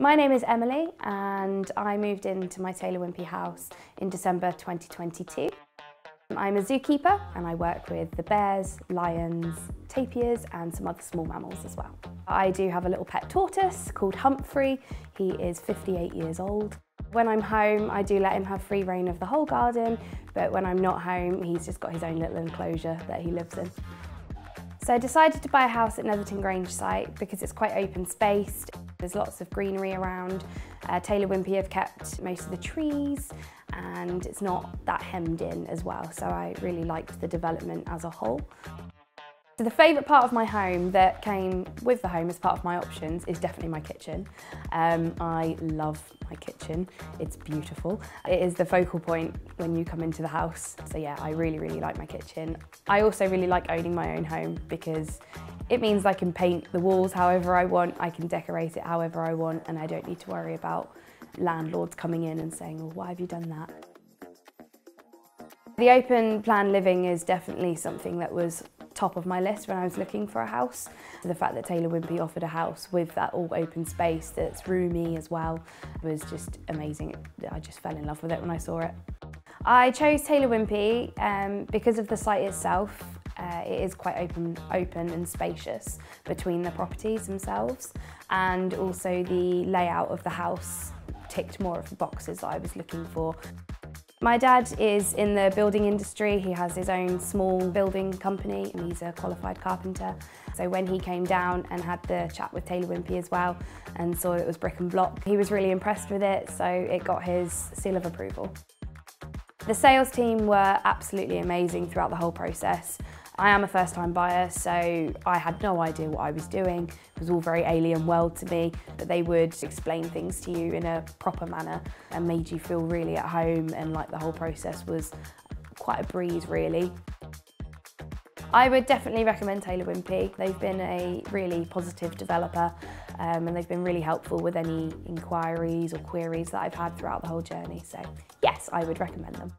My name is Emily and I moved into my Taylor Wimpey house in December 2022. I'm a zookeeper and I work with the bears, lions, tapirs and some other small mammals as well. I do have a little pet tortoise called Humphrey. He is 58 years old. When I'm home, I do let him have free reign of the whole garden, but when I'm not home, he's just got his own little enclosure that he lives in. So I decided to buy a house at Netherton Grange site because it's quite open spaced. There's lots of greenery around. Uh, Taylor Wimpey have kept most of the trees and it's not that hemmed in as well. So I really liked the development as a whole. So the favourite part of my home that came with the home as part of my options is definitely my kitchen. Um, I love my kitchen, it's beautiful. It is the focal point when you come into the house. So yeah, I really, really like my kitchen. I also really like owning my own home because it means I can paint the walls however I want, I can decorate it however I want, and I don't need to worry about landlords coming in and saying, well, why have you done that? The open plan living is definitely something that was top of my list when I was looking for a house. The fact that Taylor Wimpey offered a house with that all open space that's roomy as well was just amazing. I just fell in love with it when I saw it. I chose Taylor Wimpey um, because of the site itself. Uh, it is quite open, open and spacious between the properties themselves and also the layout of the house ticked more of the boxes that I was looking for. My dad is in the building industry. He has his own small building company and he's a qualified carpenter. So when he came down and had the chat with Taylor Wimpey as well and saw it was brick and block, he was really impressed with it, so it got his seal of approval. The sales team were absolutely amazing throughout the whole process. I am a first time buyer, so I had no idea what I was doing. It was all very alien world to me, but they would explain things to you in a proper manner and made you feel really at home and like the whole process was quite a breeze really. I would definitely recommend Taylor Wimpey. They've been a really positive developer um, and they've been really helpful with any inquiries or queries that I've had throughout the whole journey. So yes, I would recommend them.